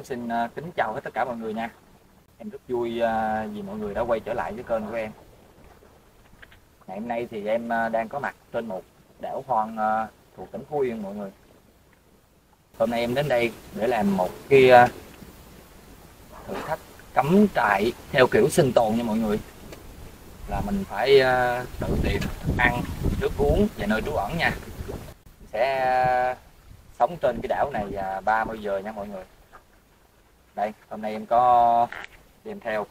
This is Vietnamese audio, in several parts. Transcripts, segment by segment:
em xin à, kính chào hết tất cả mọi người nha. Em rất vui à, vì mọi người đã quay trở lại với kênh của em. Ngày hôm nay thì em à, đang có mặt trên một đảo hoang thuộc tỉnh Phú Yên mọi người. Hôm nay em đến đây để làm một cái thử thách cắm trại theo kiểu sinh tồn nha mọi người. Là mình phải tự tìm ăn, nước uống và nơi trú ẩn nha. Sẽ sống trên cái đảo này 30 giờ nha mọi người đây, hôm nay em có đem theo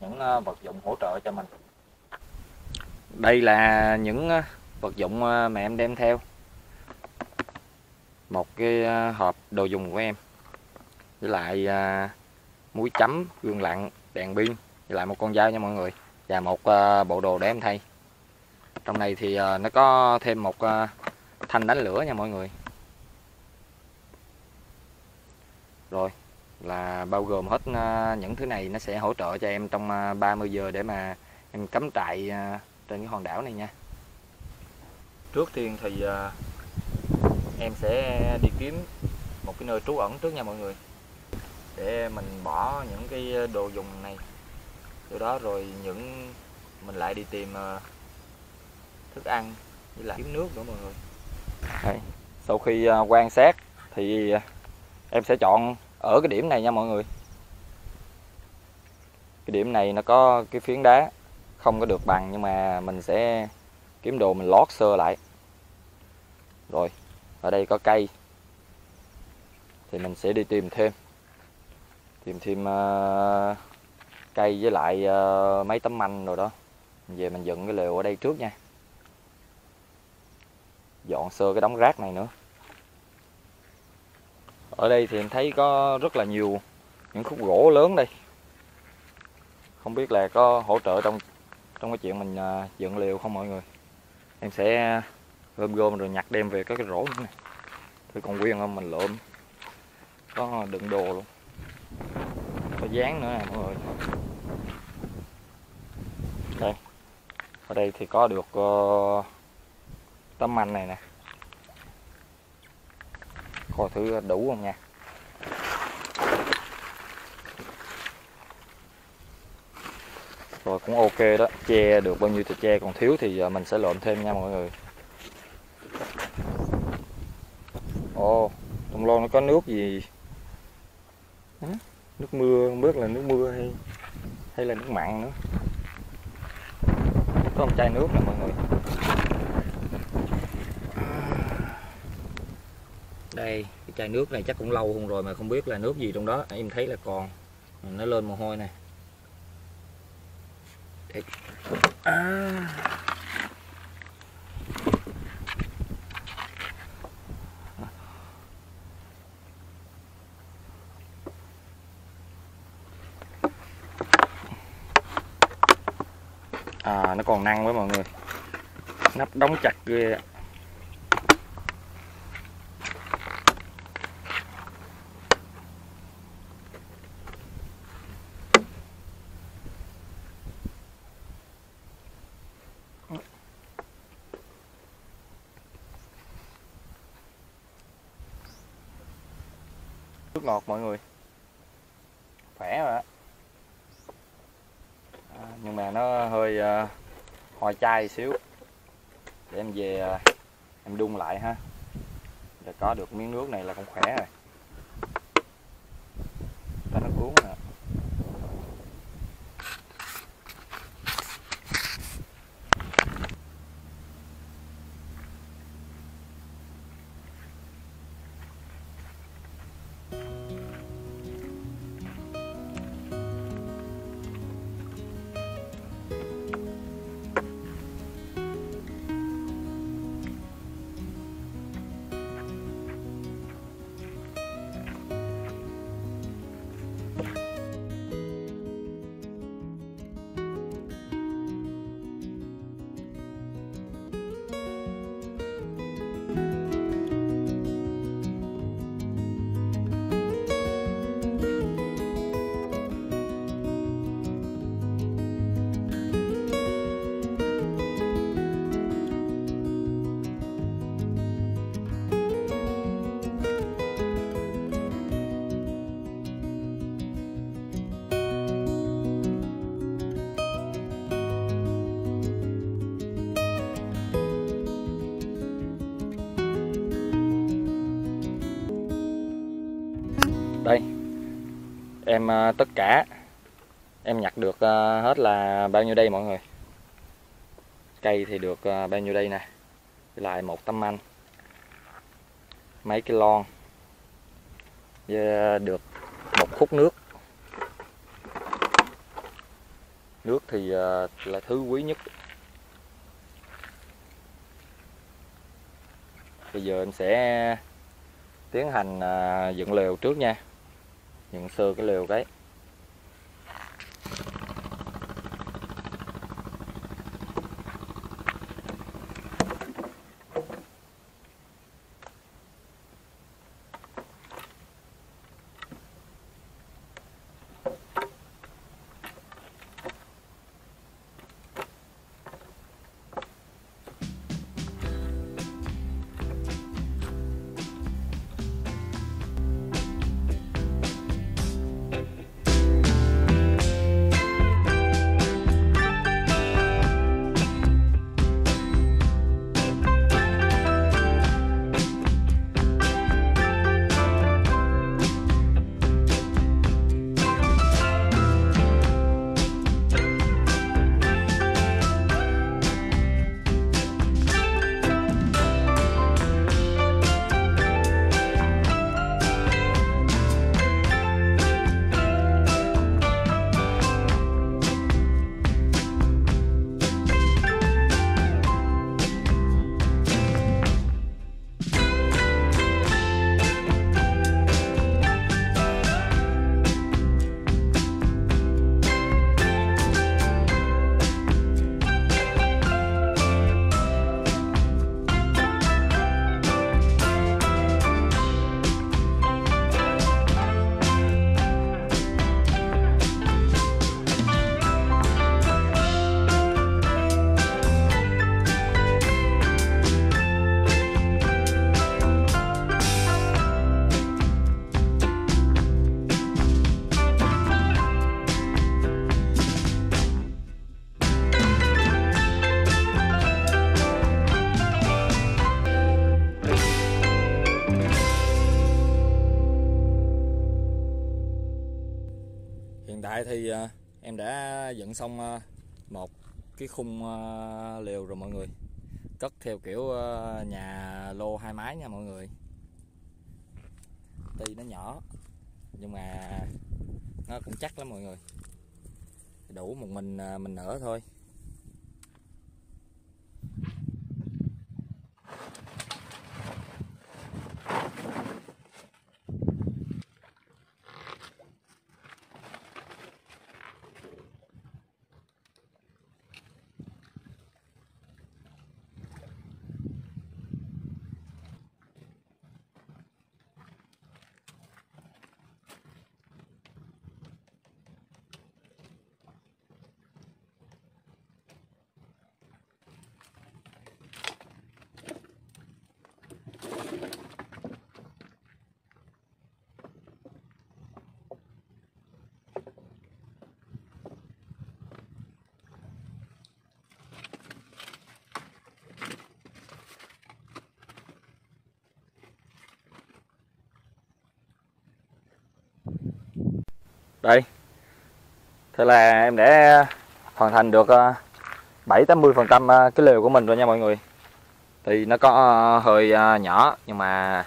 những ờ, vật dụng hỗ trợ cho mình. Đây là những ờ, vật dụng ờ, mà em đem theo. Một cái hộp đồ dùng của em. Với lại muối chấm, gương lặn, đèn pin, với lại một con dao nha mọi người, và một bộ đồ để em thay. Trong này thì nó có thêm một thanh đánh lửa nha mọi người. Rồi là bao gồm hết à, những thứ này nó sẽ hỗ trợ cho em trong à, 30 giờ để mà em cắm trại à, trên cái hòn đảo này nha trước tiên thì à, em sẽ đi kiếm một cái nơi trú ẩn trước nha mọi người để mình bỏ những cái đồ dùng này từ đó rồi những mình lại đi tìm à, thức ăn với lại kiếm nước nữa mọi người Đây. sau khi à, quan sát thì à, em sẽ chọn ở cái điểm này nha mọi người. Cái điểm này nó có cái phiến đá không có được bằng nhưng mà mình sẽ kiếm đồ mình lót sơ lại. Rồi ở đây có cây. Thì mình sẽ đi tìm thêm. Tìm thêm uh, cây với lại uh, mấy tấm manh rồi đó. Về mình dựng cái lều ở đây trước nha. Dọn sơ cái đống rác này nữa ở đây thì em thấy có rất là nhiều những khúc gỗ lớn đây. Không biết là có hỗ trợ trong trong cái chuyện mình à, dựng liều không mọi người? Em sẽ gom gom rồi nhặt đem về các cái rổ này thì còn nguyên không? Mình lượm có đựng đồ luôn. Có dán nữa nè mọi người. Đây. Ở đây thì có được uh, tấm manh này nè coi thử đủ không nha? Rồi, cũng ok đó. Che được bao nhiêu thì che, còn thiếu thì à, mình sẽ lượm thêm nha mọi người. Ồ, trong lon nó có nước gì? Nước mưa, không biết là nước mưa hay hay là nước mặn nữa. Có một chai nước nè mọi người. Đây. Cái chai nước này chắc cũng lâu không rồi mà không biết là nước gì trong đó. Em thấy là còn. Nó lên mồ hôi này Để... À. à nó còn năng với mọi người. Nắp đóng chặt ghê ạ. nước ngọt mọi người khỏe rồi á à, nhưng mà nó hơi uh, hôi chai xíu. Để em về à, em đun lại ha. Để có được miếng nước này là cũng khỏe rồi. Em ờ, tất cả. Em nhặt được ờ, hết là bao nhiêu đây mọi người? Cây thì được ờ, bao nhiêu đây nè? Lại một tấm anh mấy cái lon. Với được một khúc nước. Nước thì là thứ quý nhất. Bây giờ em sẽ tiến hành dựng lều trước nha dựng sơ cái lều cái thì à, em đã dựng xong à, một cái khung liều lều rồi mọi người. Cất theo kiểu nhà lô hai mái nha mọi người. Tuy nó nhỏ, nhưng mà nó cũng chắc lắm mọi người. Đủ một mình mình ở thôi. Đây. Thế là em đã ờ, hoàn thành được ờ, 7 80 phần trăm ờ, cái lều của mình rồi nha mọi người. Thì nó có hơi nhỏ, nhưng mà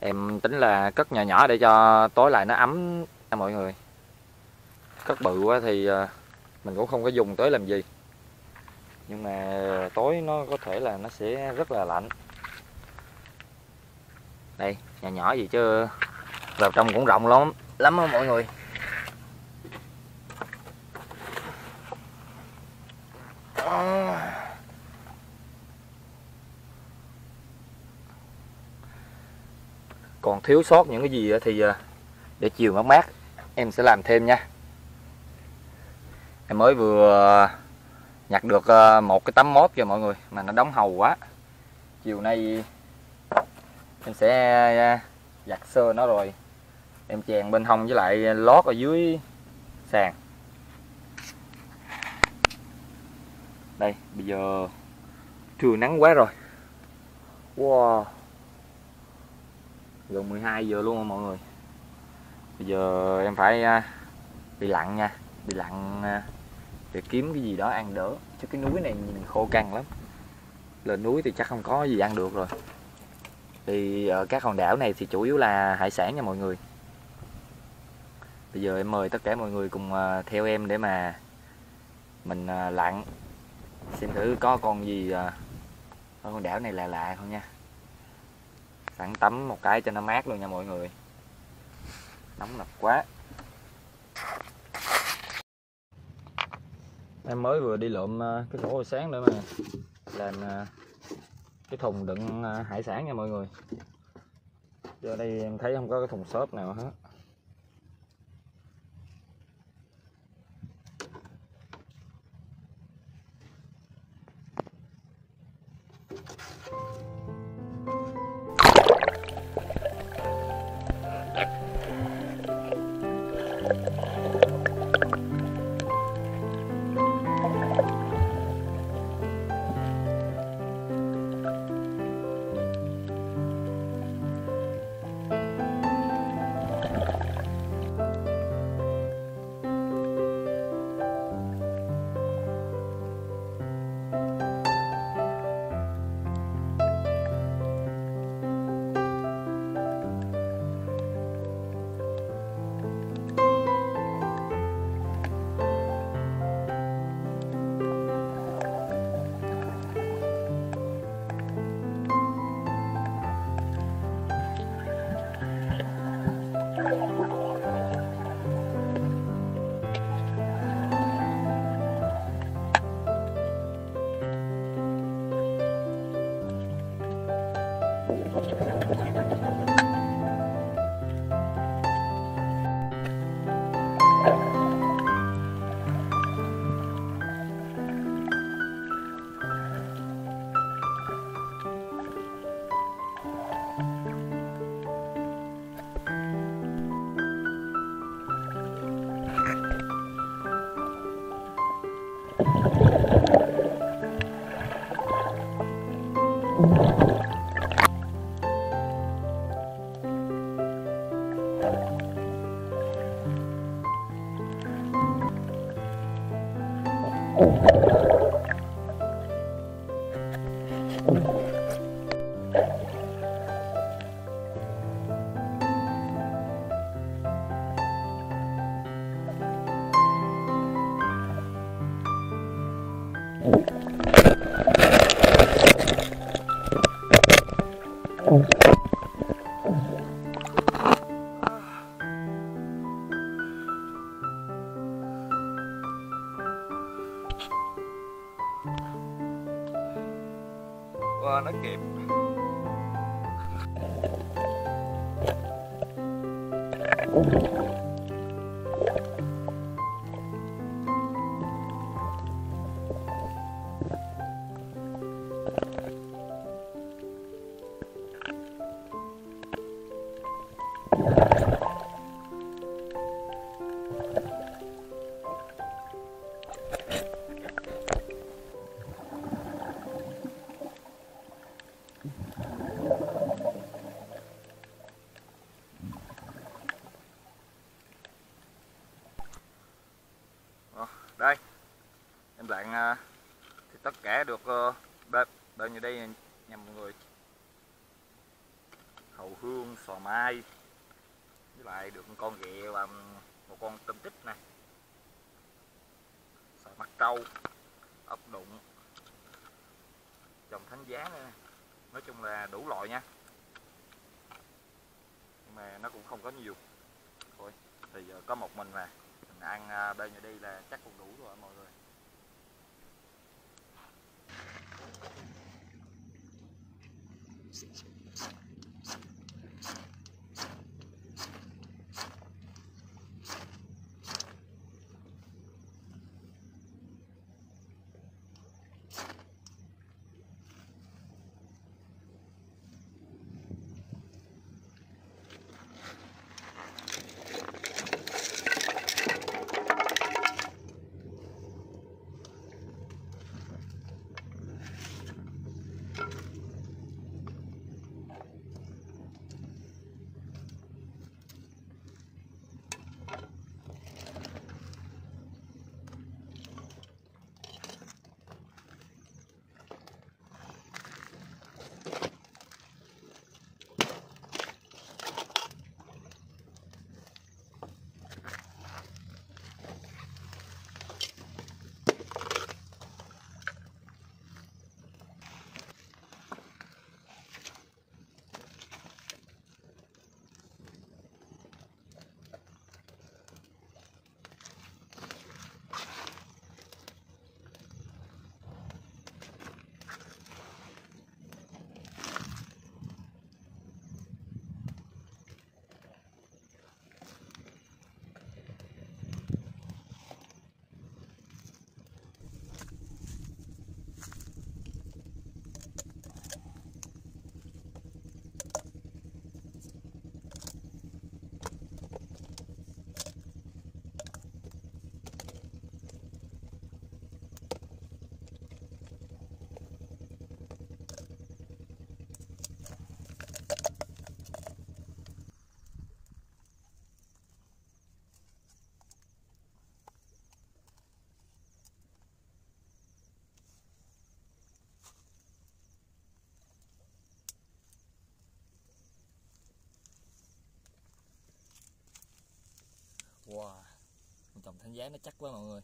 em tính là cất nhỏ nhỏ để cho tối lại nó ấm nha mọi người. Cất bự quá thì mình cũng không có dùng tới làm gì. Nhưng mà tối nó có thể là nó sẽ rất là lạnh. Đây, nhỏ nhỏ gì chứ, vào trong cũng rộng lắm lắm đó mọi người. Còn thiếu sót những cái gì thì à, để chiều mát mát, em sẽ làm thêm nha. Em mới vừa à, nhặt được à, một cái tấm mốt kìa mọi người, mà nó đóng hầu quá. Chiều nay em sẽ giặt sơ nó rồi em chèn bên hông với lại lót ở dưới sàn. Đây, bây giờ trưa nắng quá rồi. Wow gần 12 giờ luôn rồi mọi người. Bây giờ em phải à, bị lặn nha, bị lặn à, để kiếm cái gì đó ăn đỡ. Chứ cái núi này nhìn khô cằn lắm. Lên núi thì chắc không có gì ăn được rồi. Thì ở các hòn đảo này thì chủ yếu là hải sản nha mọi người. Bây giờ em mời tất cả mọi người cùng à, theo em để mà mình lặn. Xem thử có con gì ở con đảo này là lạ không nha khoảng tắm một cái cho nó mát luôn nha mọi người. Nóng nực quá. Em mới vừa đi lượm ờ, cái rổ hồi sáng nữa mà. Làm ờ, cái thùng đựng ờ, hải sản nha mọi người. Giờ đây em thấy không có cái thùng xốp nào hết. Ờ, nó kịp. Đây wow. Trồng thanh giá nó chắc quá mọi người.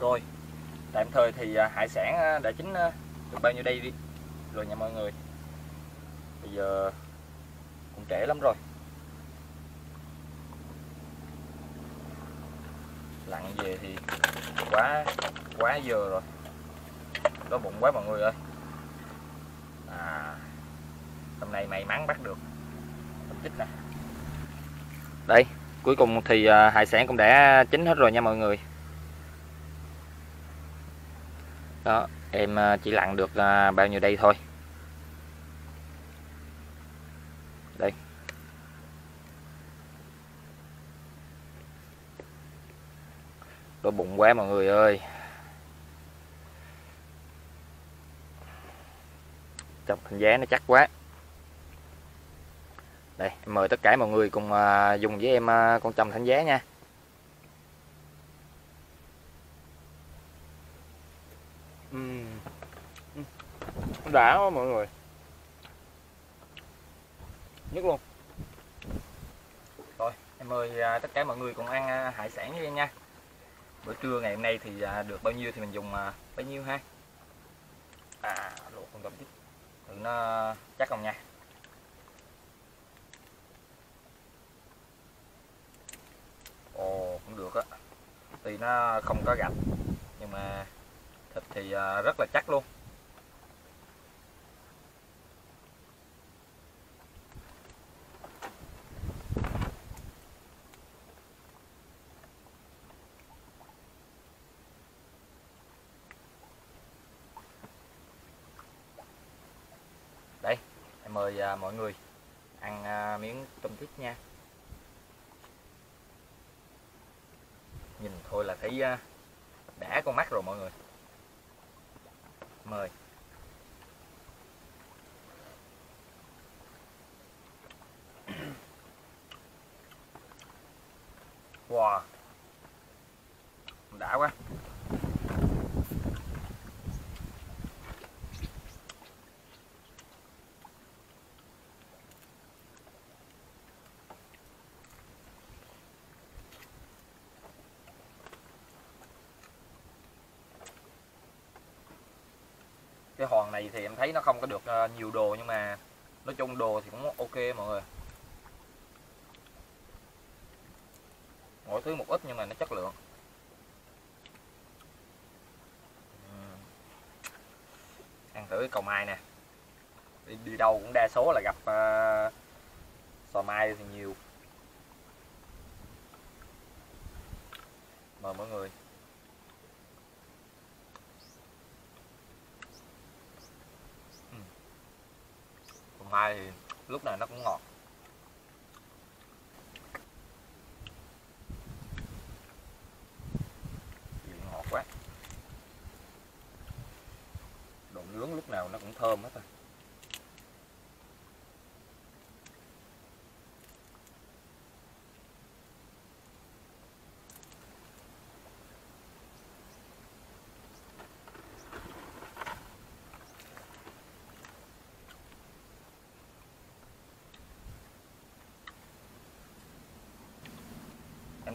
Rồi Tạm thời thì à, hải sản à, đã chín à, được bao nhiêu đây đi Rồi nha mọi người. Bây giờ cũng trễ lắm rồi. Lặn về thì quá quá giờ rồi. Đói bụng quá mọi người ơi. À, Hôm nay may mắn bắt được tích nè. Đây cuối cùng thì hải sản cũng đã chín hết rồi nha mọi người. Đó, em à, chỉ lặn được à, bao nhiêu đây thôi. Đây. Đói bụng quá mọi người ơi. Chọc hình giá nó chắc quá. Đây mời tất cả mọi người cùng à, dùng với em con chồng thánh giá nha. Đã quá mọi người. Nhất luôn. Rồi, em mời à, tất cả mọi người cùng ăn à, hải sản với em nha. Bữa trưa ngày hôm nay thì à, được bao nhiêu thì mình dùng bấy nhiêu ha? À luộc không cầm chút thử nó chắc không nha. Ồ, cũng được á. Tuy nó không có gạch, nhưng mà thịt thì rất là chắc luôn. Mời à, mọi người ăn à, miếng tôm tít nha. Nhìn thôi là thấy à, đã con mắt rồi mọi người. Mời wow đã quá cái hòn này thì em thấy nó không có được ờ, nhiều đồ nhưng mà nói chung đồ thì cũng ok mọi người. Mỗi thứ một ít nhưng mà nó chất lượng. Ăn thử cái cầu mai nè. Đi, đi đâu cũng đa số là gặp uh, sò mai thì nhiều. Mời mọi người. Mai thì lúc này nó cũng ngọt quá đồ nướng lúc nào nó cũng thơm hết rồi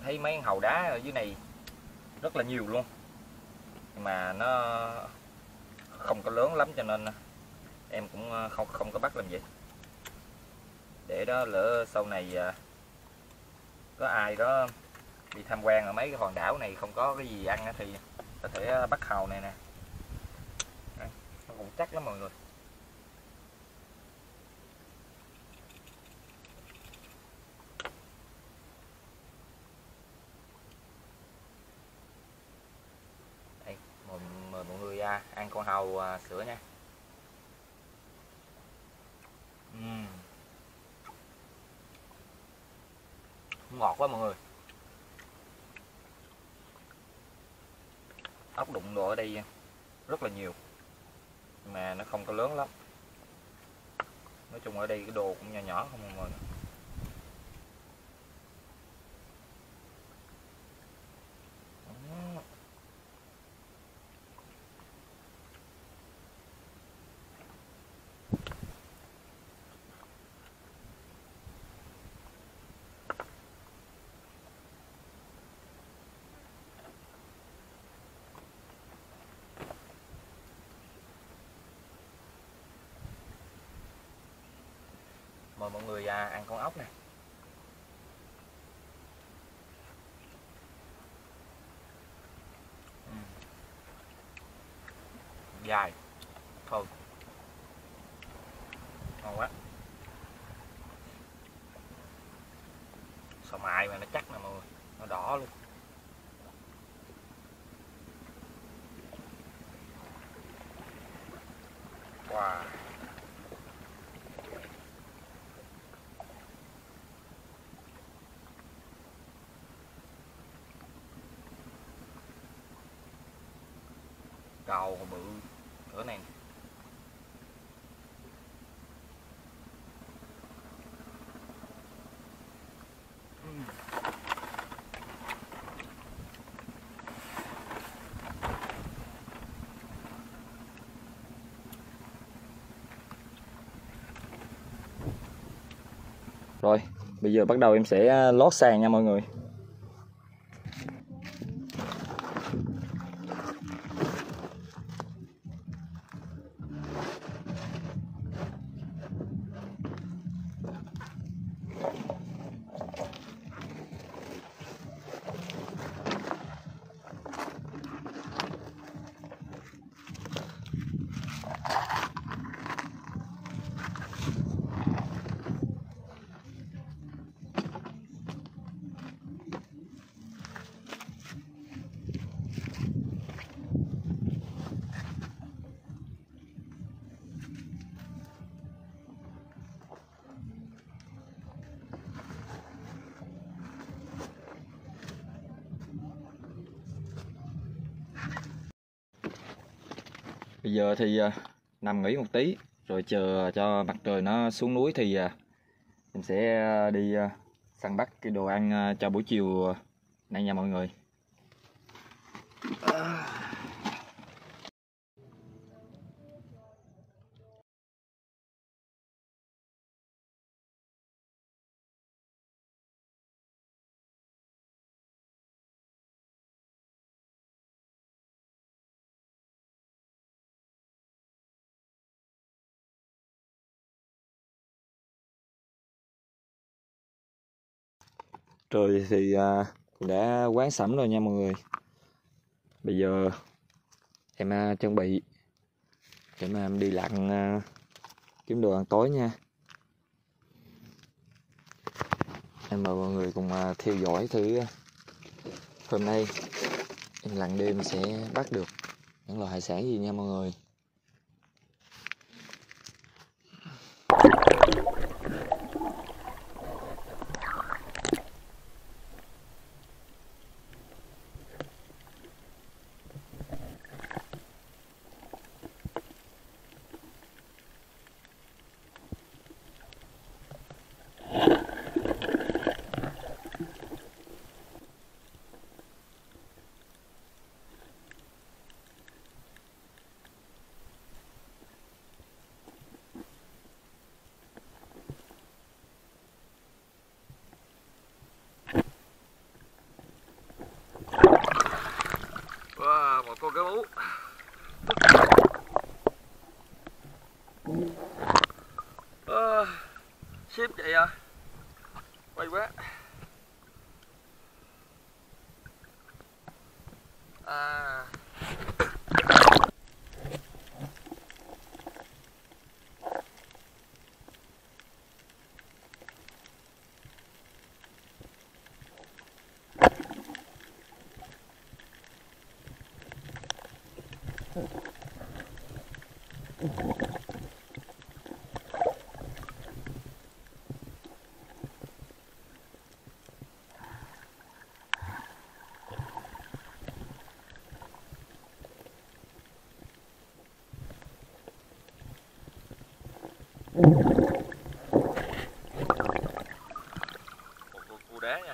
thấy mấy hầu đá ở dưới này rất là nhiều luôn. Mà nó không có lớn lắm cho nên, em cũng ờ, không không có bắt làm gì để đó lỡ sau này ờ, có ai đó đi tham quan ở mấy cái hòn đảo này không có cái gì ăn thì có thể ờ, bắt hầu này nè. Nó cũng chắc lắm mọi người đây mời, mời mọi người à, ăn con hàu à, sữa nha. Uhm. ngọt quá mọi người. Ốc đụng đồ ở đây rất là nhiều mà nó không có lớn lắm. Nói chung ở đây cái đồ cũng nhỏ nhỏ không mọi người. Mời mọi người à, ăn con ốc nè. Ừ. dài. Thôi. Ngon quá. Sò mại mà nó chắc nè mọi người. Nó đỏ luôn wow cầu bự cỡ này Rồi, bây giờ bắt đầu em sẽ à, lót sàn nha mọi người. Bây giờ thì à, nằm nghỉ một tí, rồi chờ cho mặt trời nó xuống núi thì à, mình sẽ à, đi săn bắt cái đồ ăn cho buổi chiều nay nha mọi người. Trời thì à, cũng đã quán sẩm rồi nha mọi người. Bây giờ em à, chuẩn bị để mà em đi lặn à, kiếm đồ ăn tối nha. Em mời mọi người cùng à, theo dõi thử à, hôm nay em lặn đêm sẽ bắt được những loại hải sản gì nha mọi người. Ship vậy à? Quay quá. À. một con cua đá nha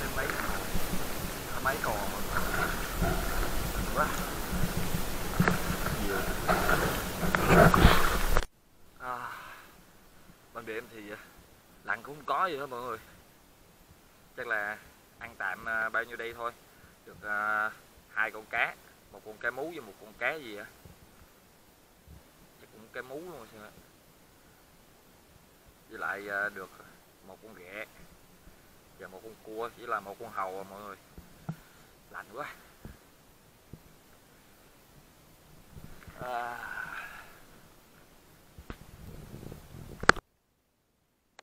Thêm mấy mấy con quá nhiều à, ban đêm thì lặn cũng không có gì hết mọi người. Chắc là ăn tạm à, bao nhiêu đây thôi. Được à, hai con cá, một con cá mú với một con cá gì á chắc cũng cá mú luôn xem ạ. với lại à, được một con ghẹ và một con cua, chỉ là một con hầu à mọi người. Lạnh quá.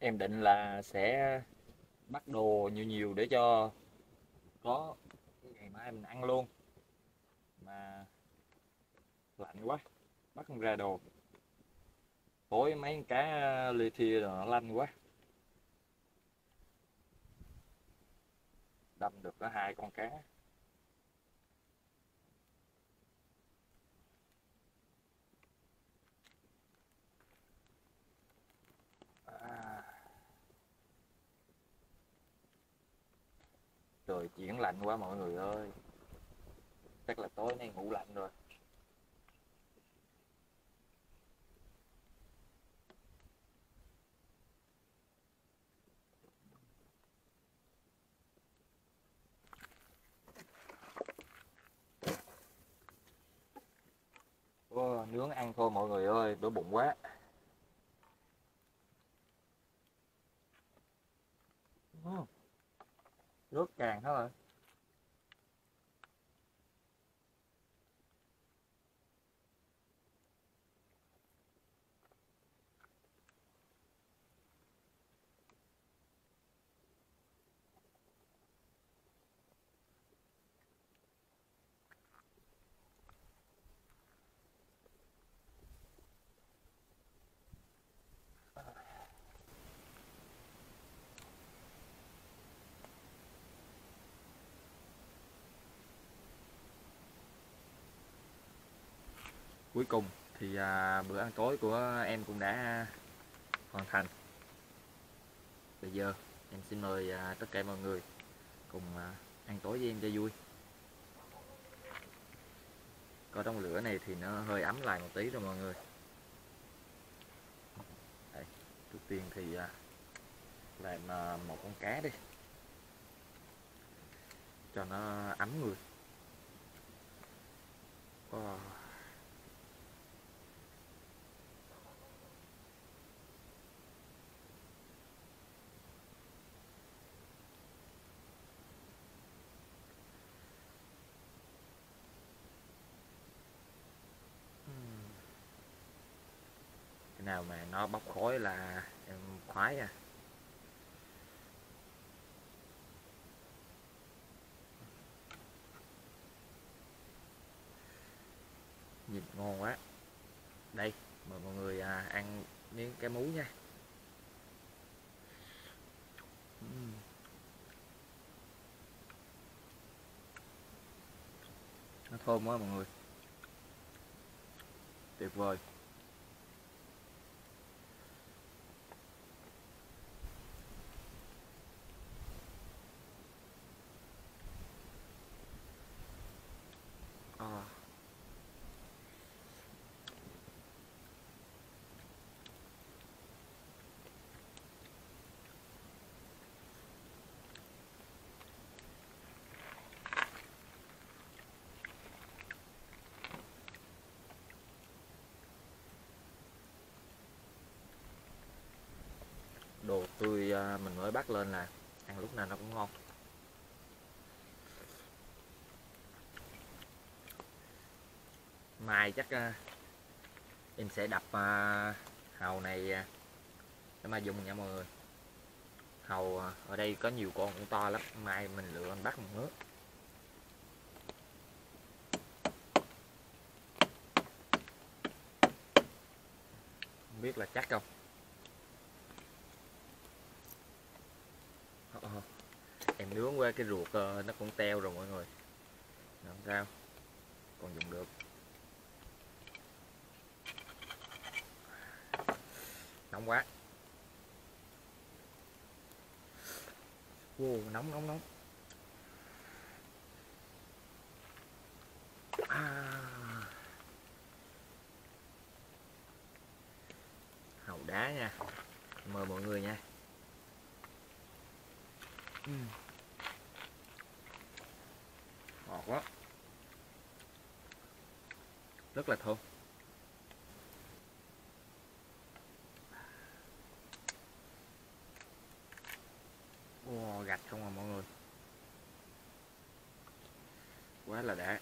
Em định là sẽ bắt đồ nhiều nhiều để cho có ngày mai mình ăn luôn. Mà lạnh quá, bắt không ra đồ. Tối mấy con cá lê thia rồi nó lanh quá. Đâm được có hai con cá À trời chuyển lạnh quá mọi người ơi. Chắc là tối nay ngủ lạnh rồi Ô, nướng ăn thôi mọi người ơi đói bụng quá Ồ, nước càng hết rồi. Cuối cùng thì à, bữa ăn tối của em cũng đã hoàn thành. Bây giờ em xin mời à, tất cả mọi người cùng à, ăn tối với em cho vui. Có trong lửa này thì nó hơi ấm lại một tí rồi mọi người. Đây, trước tiên thì à, làm à, một con cá đi. Cho nó ấm người. Wow. Nào mà nó bốc khói là em khoái à. Nhìn ngon quá. Đây mời mọi người à, ăn miếng cái mú nha. Nó thơm quá mọi người. Tuyệt vời À tôi à, mình mới bắt lên là ăn lúc nào nó cũng ngon. Mai chắc à, em sẽ đập à, hàu này à, để mà dùng nha mọi người. Hàu ở đây có nhiều con cũng to lắm mai mình lựa mình bắt một nước không biết là chắc không? Nướng qua cái ruột ờ, nó cũng teo rồi mọi người. Làm sao? Còn dùng được. Nóng quá. Wow, nóng nóng nóng. À. hầu đá nha. Mời mọi người nha. Ừm ngọt lắm rất là thơm wow, gạch không à mọi người quá là đã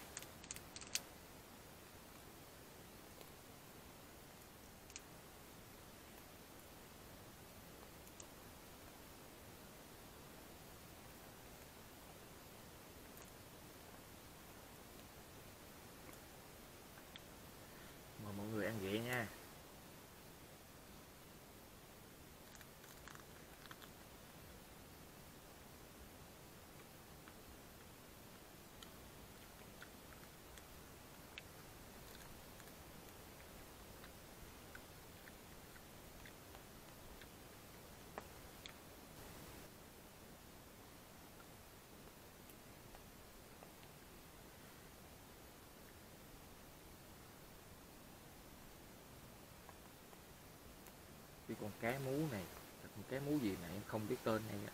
mời mọi người ăn ghẹ nha cái con cá mú này. Là con cá mú gì này em không biết tên này ạ.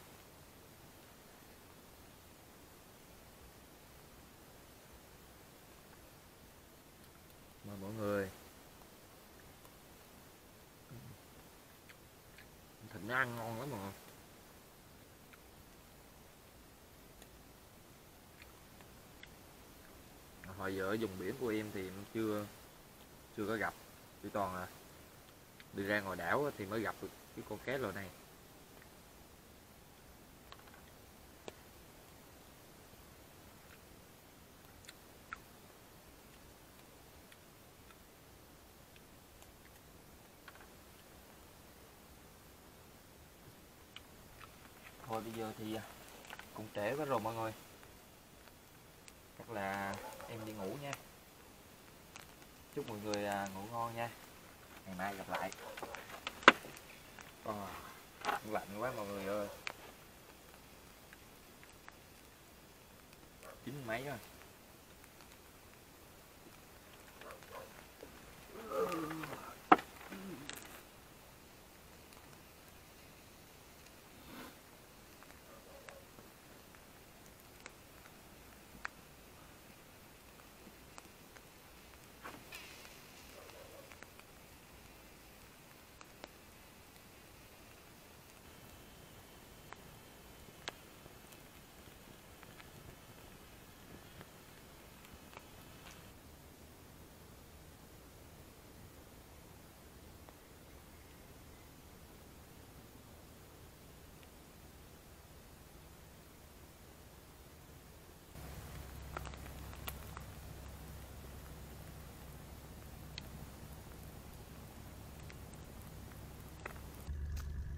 mời mọi người. Thịt nó ăn ngon lắm mà hồi giờ ở vùng biển của em thì em chưa chưa có gặp chỉ toàn là đi ra ngoài đảo thì mới gặp được cái con cá loại này. Thôi bây giờ thì à, cũng trễ quá rồi mọi người. Chắc là em đi ngủ nha. Chúc mọi người à, ngủ ngon nha ngày mai gặp lại. Ờ, lạnh quá mọi người ơi. Chín mấy rồi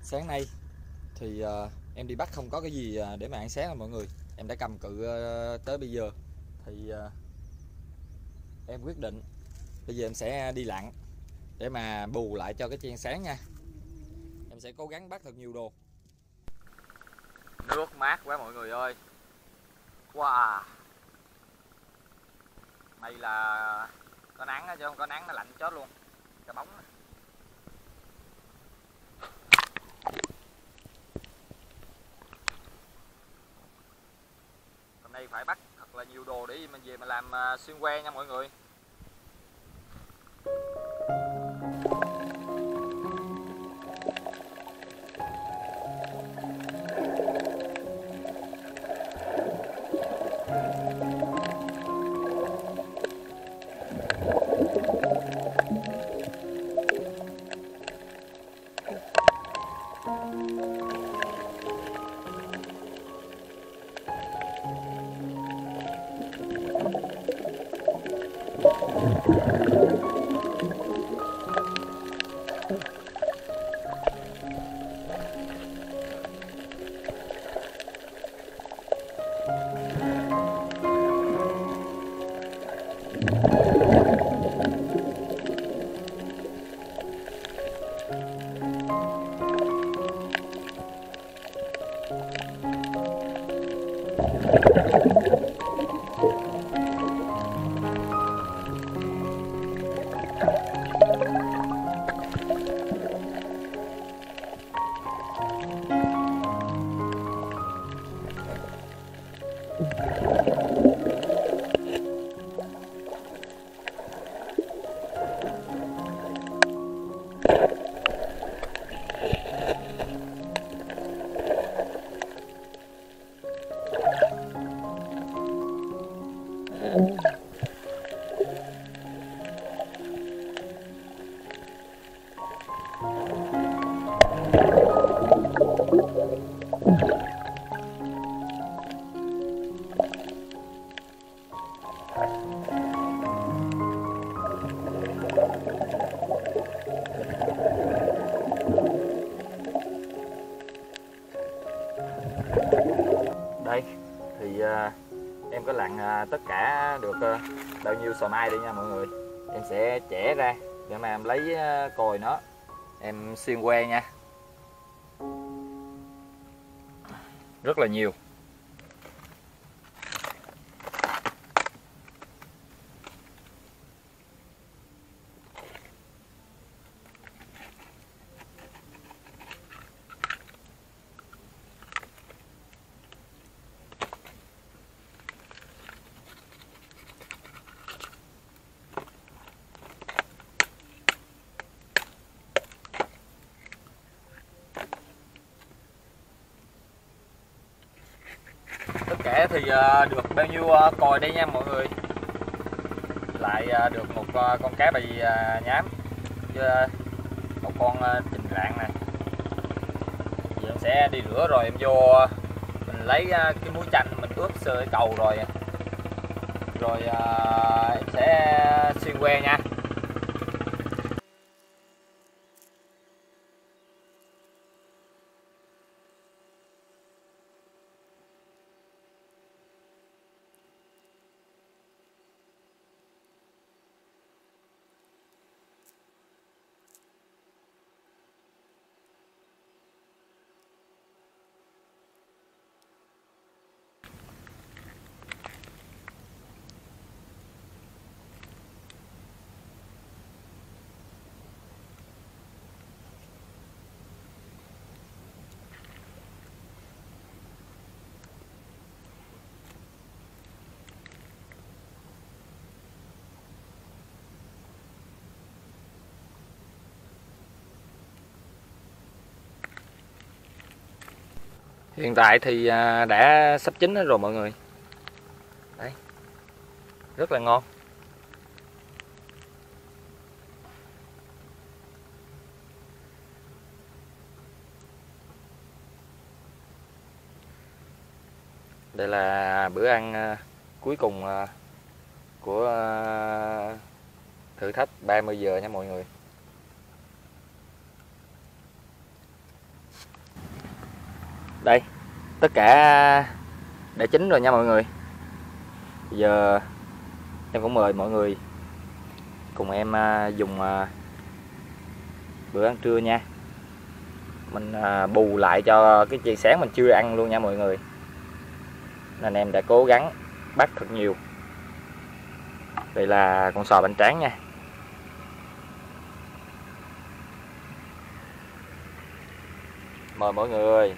sáng nay thì uh, em đi bắt không có cái gì ờ, để mà ăn sáng rồi mọi người. Em đã cầm cự uh, tới bây giờ. Thì uh, em quyết định bây giờ em sẽ đi lặn để mà bù lại cho cái chen sáng nha. Em sẽ cố gắng bắt thật nhiều đồ. Nước mát quá mọi người ơi. Wow. May là có nắng chứ không có nắng nó lạnh chết luôn. Cái bóng này. nay phải bắt thật là nhiều đồ để mình về mà làm à, xuyên que nha mọi người sò mai đi nha mọi người. Em sẽ chẻ ra, để mà em lấy ờ, còi cồi nó. Em xuyên que nha rất là nhiều thì uh, được bao nhiêu uh, còi đây nha mọi người? Lại uh, được một uh, con cá bị uh, nhám. Với uh, một con uh, trình rạng này giờ em sẽ đi rửa rồi em vô mình lấy uh, cái muối chanh mình ướp sơ cái cầu rồi. Rồi uh, em sẽ xuyên que nha. Hiện tại thì à, đã sắp chín rồi mọi người. Đấy rất là ngon. Đây là bữa ăn à, cuối cùng à, của thử thách 30 giờ nha mọi người. Đây, tất cả đã chín rồi nha mọi người. Bây giờ em cũng mời mọi người cùng em à, dùng à, bữa ăn trưa nha. Mình à, bù lại cho cái chiên sáng mình chưa ăn luôn nha mọi người. Nên em đã cố gắng bắt thật nhiều. Đây là con sò bánh tráng nha. Mời mọi người.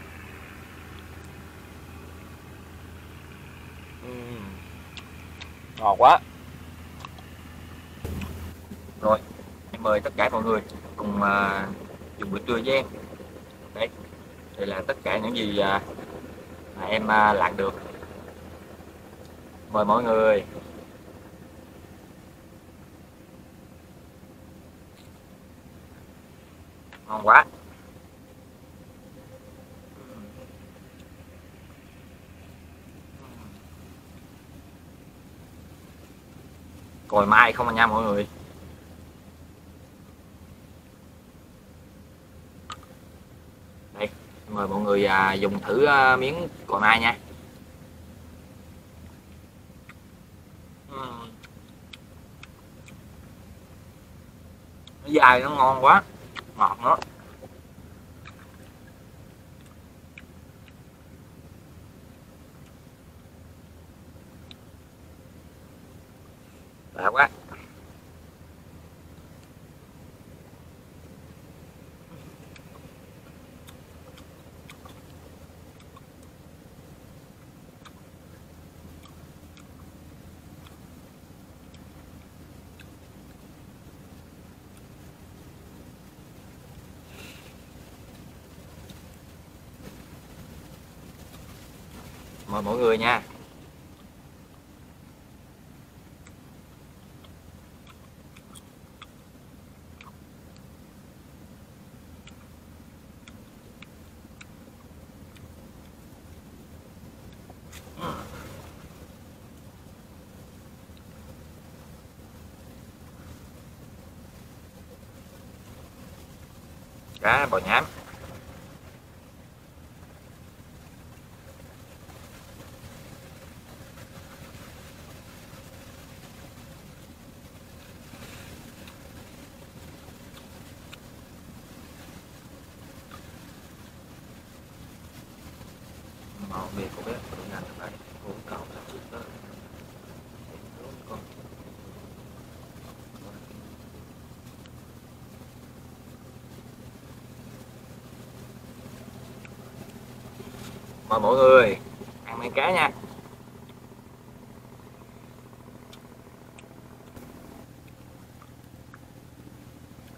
Ngon quá. Rồi em mời tất cả mọi người cùng uh, dùng bữa trưa với em. Đây đây là tất cả những gì uh, mà em uh, làm được. Mời mọi người. Ngon quá. Còi mai không à nha mọi người? Đây mời mọi người à, dùng thử à, miếng còi mai nha. Nó dài nó ngon quá ngọt nữa đã quá mời mọi người nha. Cá bò nhám màu bề của bé của nhà các bạn cũng cầu là chữ đó con mời mọi người. Ăn miếng cá nha.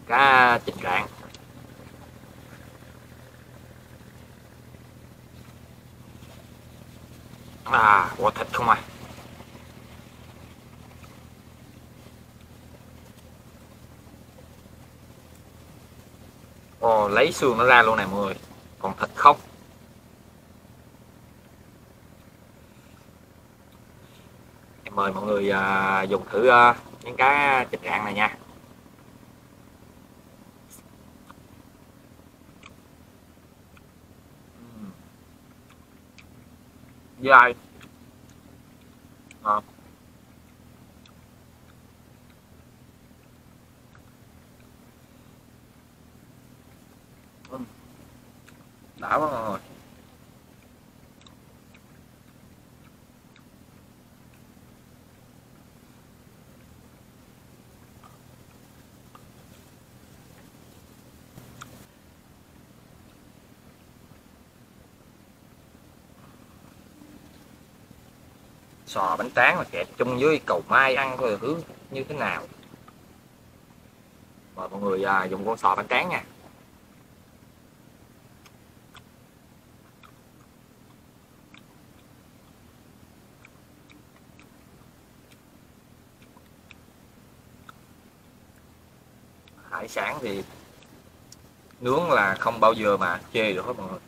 Cá trình rạng. À quả thịt không à? Ồ, lấy xương nó ra luôn này mọi người còn thịt không em mời mọi người à, dùng thử à, những cái chịch rạng này nha dài yeah Ừm. đã quá rồi sò bánh tráng mà kẹp chung với cầu mai ăn coi là hướng như thế nào? Mời mọi người à, dùng con sò bánh tráng nha. Hải sản thì nướng là không bao giờ mà chê được hết mọi người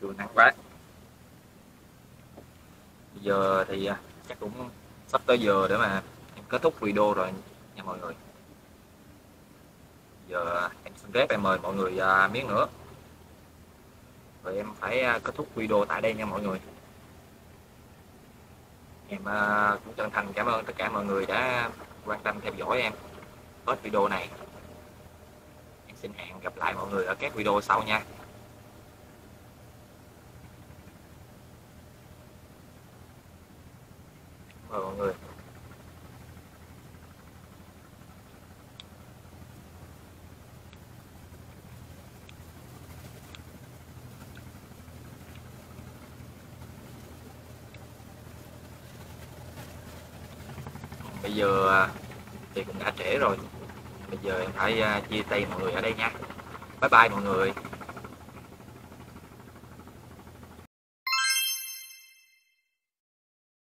trời nắng quá bây giờ thì à, chắc cũng sắp tới giờ để mà em kết thúc video rồi nha mọi người. Giờ à, em xin phép em mời mọi người à, miếng nữa. Rồi em phải kết thúc video tại đây nha mọi người. Em cũng chân thành cảm ơn tất cả mọi người đã quan tâm theo dõi em hết video này. Em xin hẹn gặp lại mọi người ở các video sau nha mời mọi người bây giờ à, thì cũng đã trễ rồi bây giờ em phải à, chia tay mọi người ở đây nha. Bye bye mọi người.